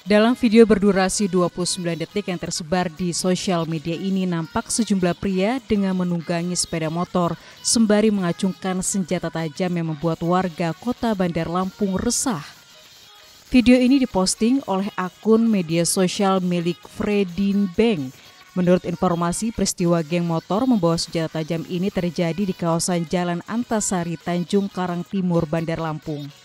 Dalam video berdurasi 29 detik yang tersebar di sosial media ini nampak sejumlah pria dengan menunggangi sepeda motor sembari mengacungkan senjata tajam yang membuat warga kota Bandar Lampung resah. Video ini diposting oleh akun media sosial milik Fredin Bank. Menurut informasi, peristiwa geng motor membawa senjata tajam ini terjadi di kawasan Jalan Antasari, Tanjung Karang Timur, Bandar Lampung.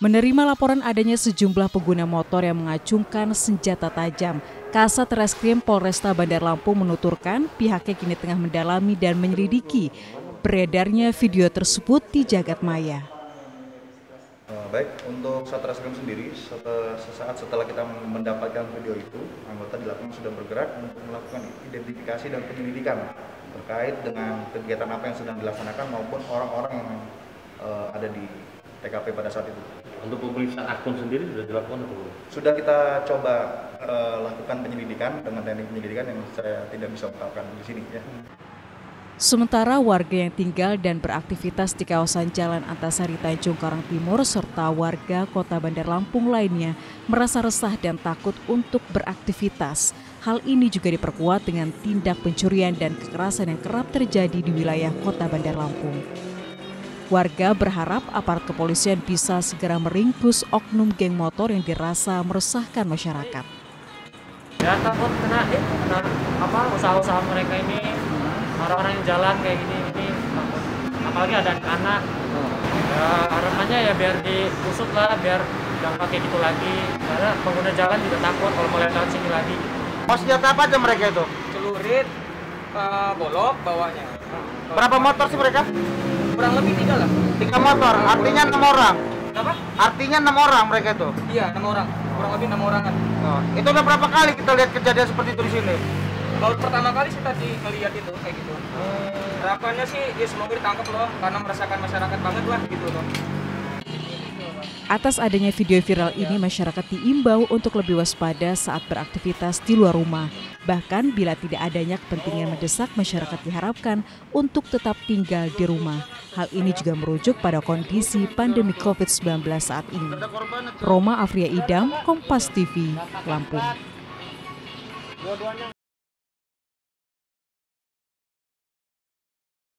Menerima laporan adanya sejumlah pengguna motor yang mengacungkan senjata tajam, Kasat Reskrim Polresta Bandar Lampung menuturkan pihaknya kini tengah mendalami dan menyelidiki beredarnya video tersebut di jagat maya. Eh, baik, untuk Satreskrim sendiri, sesaat setelah kita mendapatkan video itu, anggota di lapangan sudah bergerak untuk melakukan identifikasi dan penyelidikan terkait dengan kegiatan apa yang sedang dilaksanakan maupun orang-orang yang uh, ada di TKP pada saat itu. Untuk pemeriksaan akun sendiri sudah dilakukan atau belum? Sudah kita coba uh, lakukan penyelidikan dengan teknik penyelidikan yang saya tidak bisa ungkapkan di sini ya. Sementara warga yang tinggal dan beraktivitas di kawasan Jalan Antasari Tanjung Karang Timur serta warga kota Bandar Lampung lainnya merasa resah dan takut untuk beraktivitas. Hal ini juga diperkuat dengan tindak pencurian dan kekerasan yang kerap terjadi di wilayah kota Bandar Lampung. Warga berharap aparat kepolisian bisa segera meringkus oknum geng motor yang dirasa meresahkan masyarakat. Ya takut kena, eh, kena apa usaha-usaha mereka ini orang-orang yang jalan kayak gini ini takut. Apalagi ada anak. Ya harapannya ya biar diusut lah, biar jangan pakai gitu lagi. Karena pengguna jalan juga takut kalau melihat lewat sini lagi. Mau senjata apa aja mereka itu? Celurit, uh, golok bawahnya. Berapa motor sih mereka? Kurang lebih tiga lah. Tiga motor artinya enam orang. Apa? Artinya enam orang mereka itu? Iya enam orang. Kurang lebih enam orang kan oh, itu udah berapa kali kita lihat kejadian seperti itu di sini? Baru pertama kali sih tadi ngeliat itu kayak gitu. Hmm. harapannya sih ya semoga ditangkap loh karena merasakan masyarakat banget lah gitu loh Atas adanya video viral ini, masyarakat diimbau untuk lebih waspada saat beraktivitas di luar rumah. Bahkan bila tidak adanya kepentingan mendesak, masyarakat diharapkan untuk tetap tinggal di rumah. Hal ini juga merujuk pada kondisi pandemi COVID-19 saat ini. Roma Afria Idam, Kompas TV, Lampung.